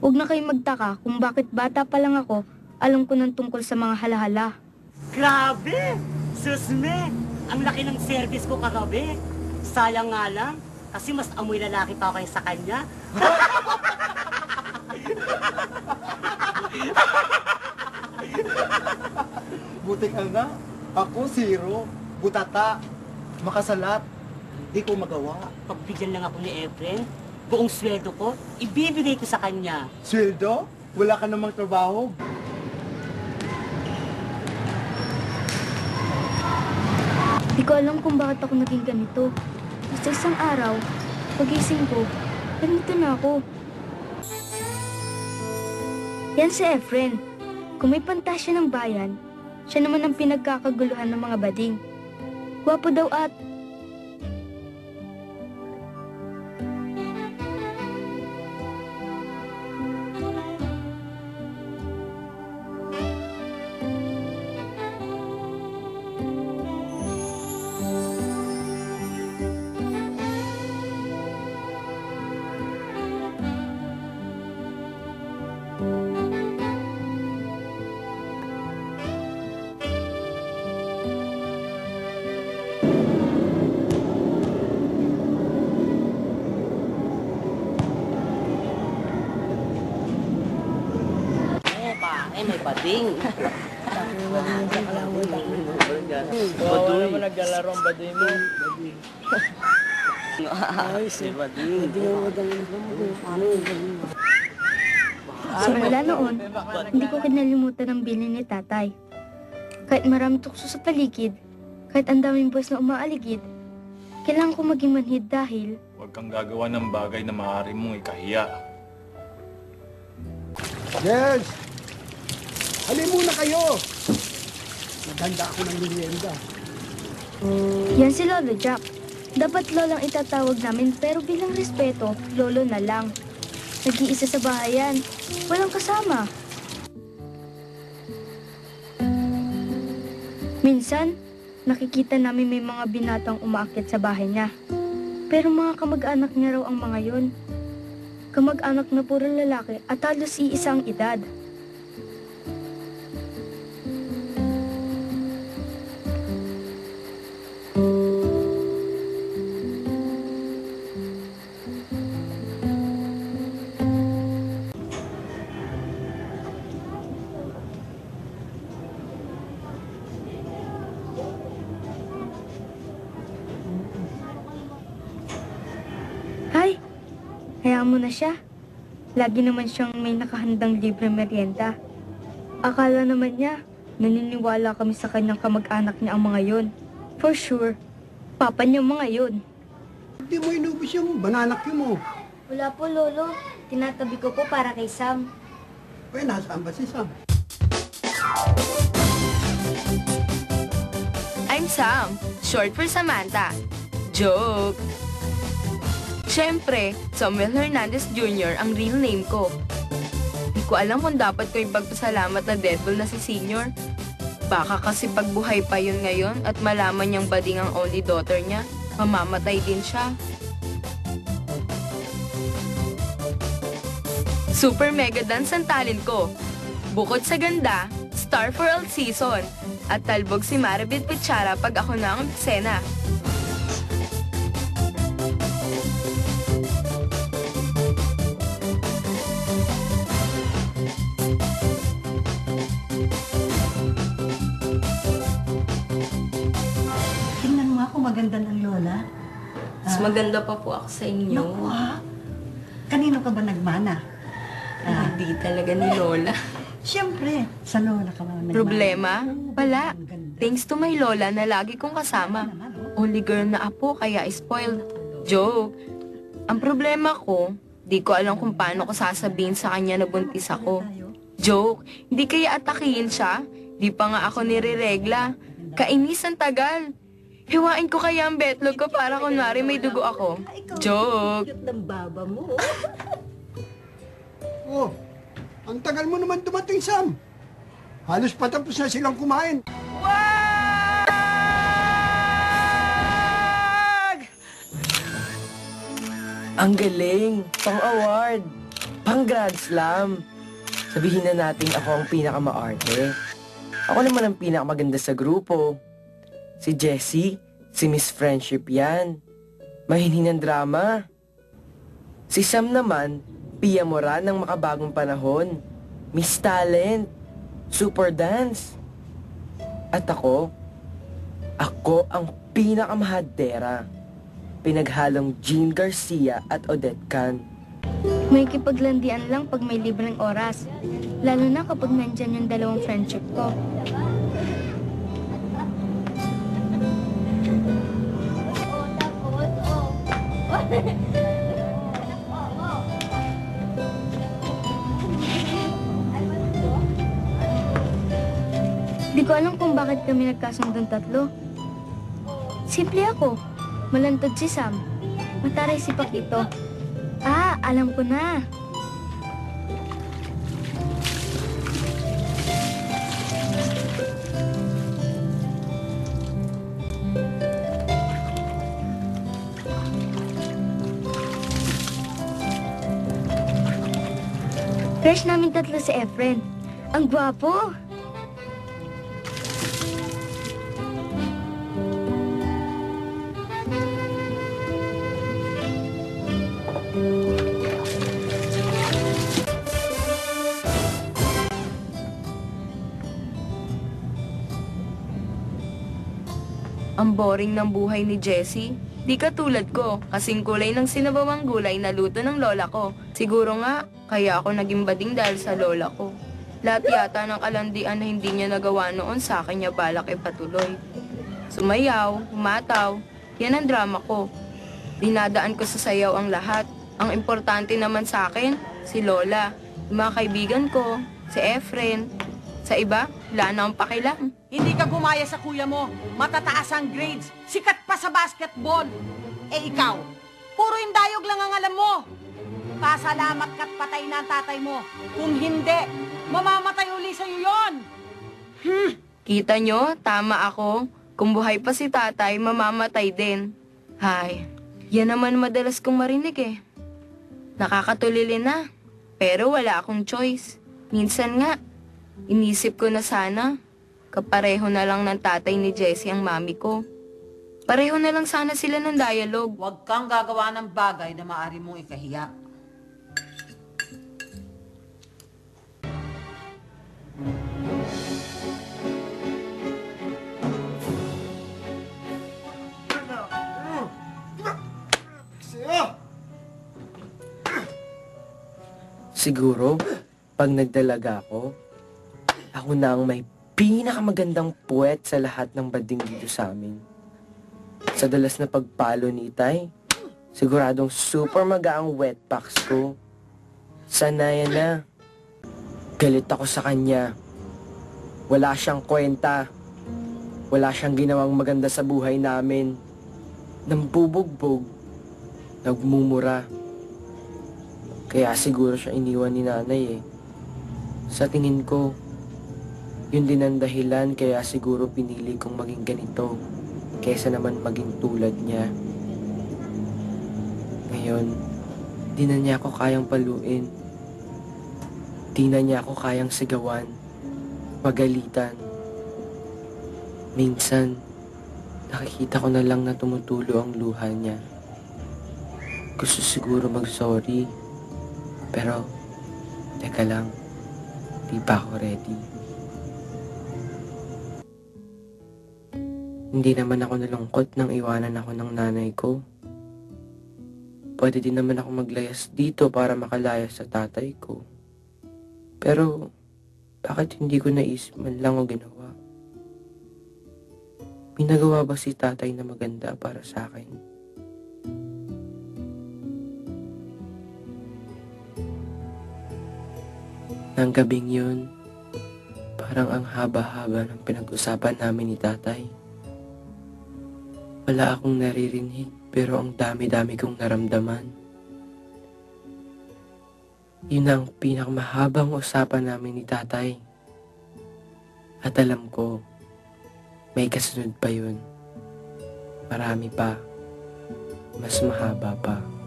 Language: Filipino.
Huwag na kayong magtaka kung bakit bata pa lang ako, alam ko ng tungkol sa mga halahala. Grabe! Susme! Ang laki ng service ko kagabi. Sayang nga lang, kasi mas amoy lalaki pa ako kayo sa kanya. Buti ka nga. Ako, zero. Butata. Makasalat. Di ko magawa. Pagbigyan lang ako ni Efren, buong sweldo ko, ibibigay ko sa kanya. Sweldo? Wala ka namang trabaho. Di ko alam kung bakit ako naging ganito. Basta isang araw, pagising ko, ganito na ako. Yan si Efren. Kung may pantasya ng bayan, siya naman ang pinagkakaguluhan ng mga bading. Gwapo daw at eh may bading. Baduy. Wala mo naglalaro ang baduy mo. Ay, si bading. simula noon, hindi ko kinalimutan ang bilin ni tatay. Kahit marami tukso sa paligid, kahit ang daming boys na umaaligid, kailangan ko maging manhid dahil Huwag kang gagawa ng bagay na maaari mong ikahiya. Yes! Halin muna kayo! Maganda ako ng merienda. Yan si Lolo Jack. Dapat lolang itatawag namin pero bilang respeto, lolo na lang. Nag-iisa sa bahayan. Walang kasama. Minsan, nakikita namin may mga binatang umaakit sa bahay niya. Pero mga kamag-anak niya raw ang mga yon. Kamag-anak na puro lalaki at halos iisang edad. Hayaan mo na siya. Lagi naman siyang may nakahandang libre merienda. Akala naman niya, naniniwala kami sa kanyang kamag-anak niya ang mga yon. For sure, papa niya mga yon. Hindi mo inubos yung bananak mo. Wala po, Lolo. Tinatabi ko po para kay Sam. Uy, nasaan ba si Sam? I'm Sam, short for Samantha. Joke! Siyempre, Samuel Hernandez Jr. ang real name ko. Di ko alam kung dapat ko ipagpasalamat na Deadpool na si Senior. Baka kasi pagbuhay pa yun ngayon at malaman niyang bading ang only daughter niya, mamamatay din siya. Super mega dance ang talent ko. Bukod sa ganda, star for all season. At talbog si Maribit Pichara pag ako na ang eksena. Maganda ng lola. Mas maganda pa po ako sa inyo. Naku ha? Kanino ka ba nagmana? Ah, Hindi talaga ni Lola. Siyempre, sa lola ka ba nagmana? Problema? Wala. Thanks to my Lola na lagi kong kasama. Oh. Only girl na apo kaya spoiled. Joke. Ang problema ko, di ko alam kung paano ko sasabihin sa kanya na buntis ako. Joke. Hindi kaya atakihin siya? Di pa nga ako nireregla. Kainis ang tagal. Hiwain ko kaya ang betlog ko para kunwari may dugo ako. Ah, Joke. Cute ng baba mo. Oh, ang tagal mo naman dumating, Sam. Halos patapos na silang kumain. Ang galing. Pang award. Pang Grand Slam. Sabihin na natin ako ang pinakamaarte. Ako naman ang pinakamaganda sa grupo. Si Jessie, si Miss Friendship yan. Mahinhin ng drama. Si Sam naman, Pia Moran ng makabagong panahon. Miss Talent. Super Dance. At ako, ako ang pinakamahadera. Pinaghalong Jean Garcia at Odette Can. May kipaglandian lang pag may libreng oras. Lalo na kapag nandyan yung dalawang friendship ko. Di ko alam kung bakit kami nagkasundong tatlo. Simple ako. Malantod si Sam. Mataray si Pakito. Ah, alam ko na. Crush namin tatlo si Efren. Ang gwapo. Ang boring ng buhay ni Jessie. Di katulad ko, kasing kulay ng sinabawang gulay na luto ng lola ko. Siguro nga, kaya ako naging bading dahil sa lola ko. Lahat yata ng kalandian na hindi niya nagawa noon sa akin niya balak ipatuloy. Sumayaw, humataw, yan ang drama ko. Dinadaan ko sa sayaw ang lahat. Ang importante naman sa akin, si Lola, yung mga kaibigan ko, si Efren. Sa iba, wala na akong pakialam. Hindi ka gumaya sa kuya mo. Matataas ang grades. Sikat pa sa basketball. Eh ikaw, puro indayog lang ang alam mo. Pasalamat ka't patay na ang tatay mo. Kung hindi, mamamatay uli sa'yo yon. Kita nyo, tama ako. Kung buhay pa si tatay, mamamatay din. Hay, yan naman madalas kong marinig eh. Nakakatulili na, pero wala akong choice. Minsan nga, inisip ko na sana, kapareho na lang ng tatay ni Jessie ang mami ko. Pareho na lang sana sila ng dialogue. Huwag kang gagawa ng bagay na maari mong ikahiya. Siguro, pag nagdalaga ako, ako na ang may pinakamagandang puwet sa lahat ng bading dito sa amin. Sa dalas na pagpalo ni Itay, siguradong super magaang wet packs ko. Sanayan na. Galit ako sa kanya. Wala siyang kwenta. Wala siyang ginawang maganda sa buhay namin. Nambubugbog. Nagmumura. Kaya siguro siya iniwan ni nanay eh. Sa tingin ko, yun din ang dahilan kaya siguro pinili kong maging ganito kesa naman maging tulad niya. Ngayon, di na niya ako kayang paluin. Di na niya ako kayang sigawan, magalitan. Minsan, nakikita ko na lang na tumutulo ang luha niya. Gusto siguro mag-sorry, pero, teka lang, di pa ako ready. Hindi naman ako nalungkot nang iwanan ako ng nanay ko. Pwede din naman ako maglayas dito para makalaya sa tatay ko. Pero, bakit hindi ko naisip man lang o ginawa? May nagawa ba si tatay na maganda para sa akin? Nang gabing yun, parang ang haba-haba ng pinag-usapan namin ni tatay. Wala akong naririnig pero ang dami-dami kong naramdaman. Yun ang pinakamahabang usapan namin ni tatay. At alam ko, may kasunod pa yun. Marami pa. Mas mahaba pa.